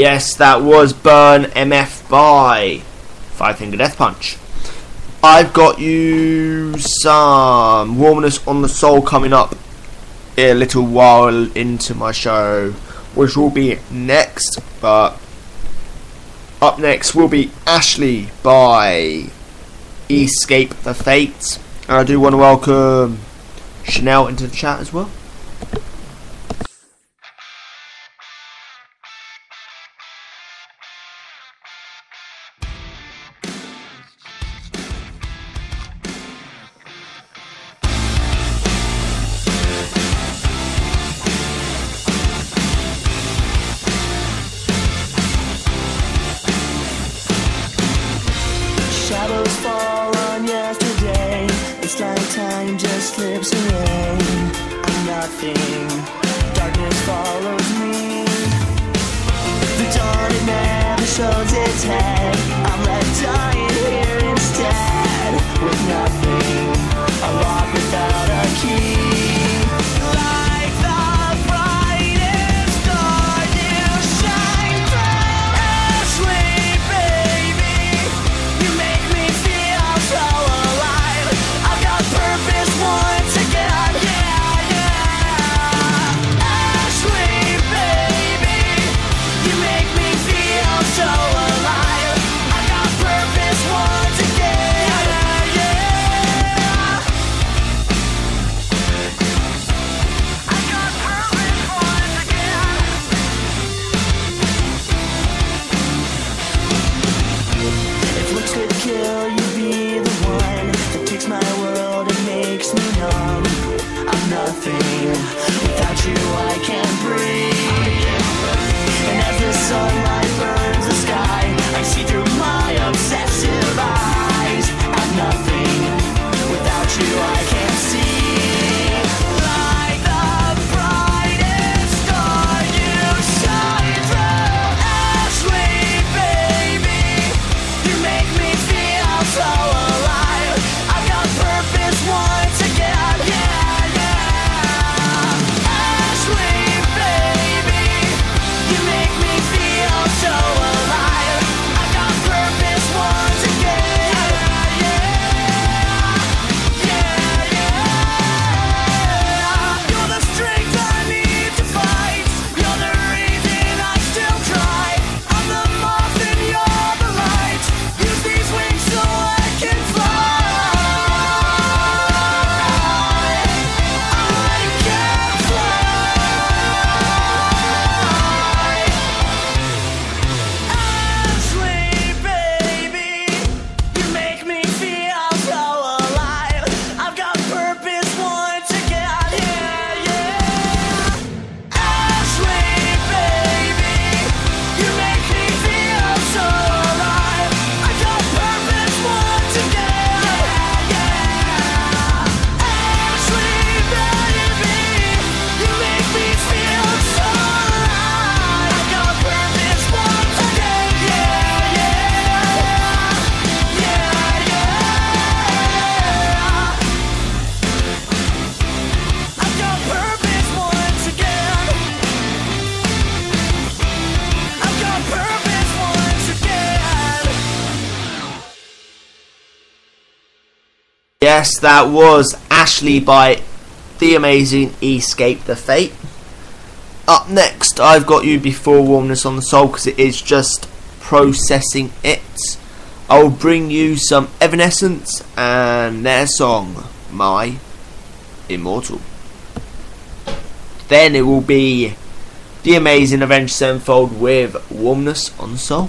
Yes, that was Burn MF by Five Finger Death Punch. I've got you some warmness on the soul coming up a little while into my show, which will be next. But up next will be Ashley by Escape the Fates. And I do want to welcome Chanel into the chat as well. I walk without a key. Yes, that was Ashley by The Amazing Escape the Fate. Up next, I've got you before Warmness on the Soul because it is just processing it. I'll bring you some Evanescence and their song, My Immortal. Then it will be The Amazing Avenged Sevenfold with Warmness on the Soul.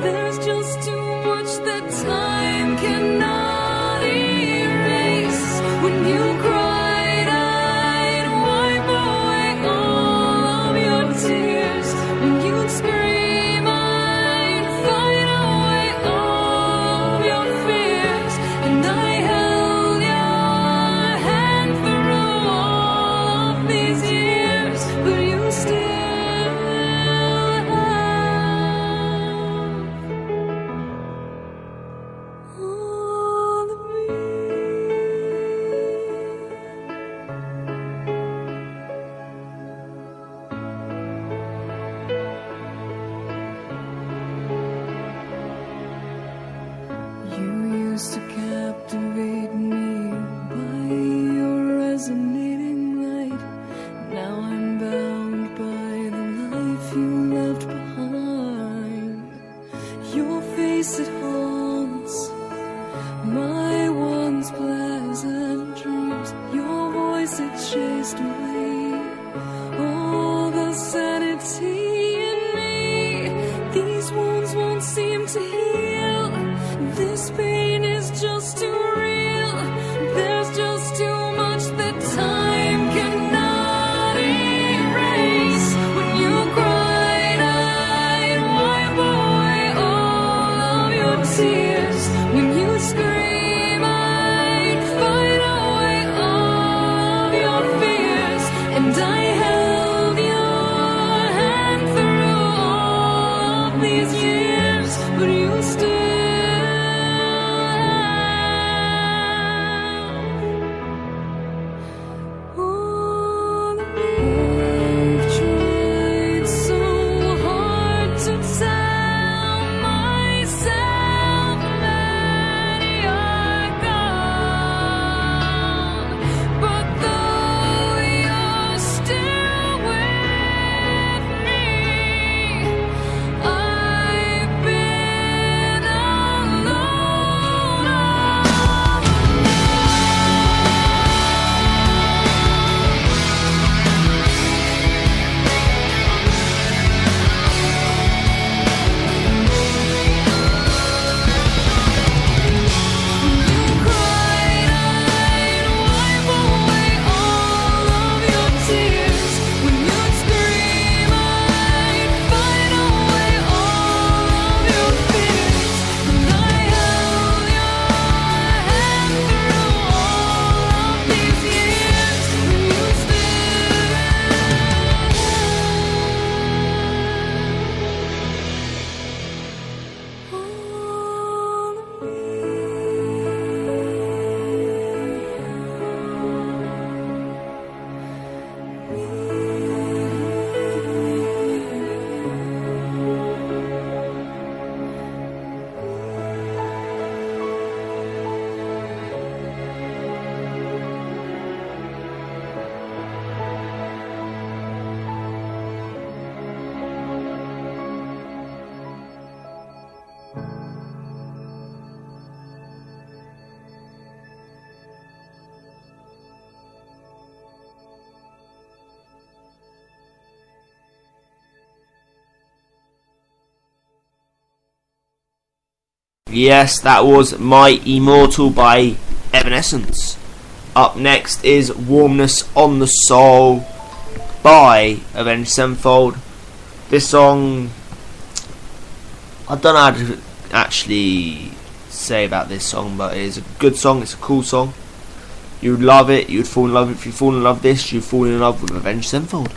There's just to hear. Yes, that was My Immortal by Evanescence. Up next is Warmness on the Soul by Avenged Sevenfold. This song, I don't know how to actually say about this song, but it is a good song, it's a cool song. You'd love it, you'd fall in love if you fall in love with this, you'd fall in love with Avenged Sevenfold.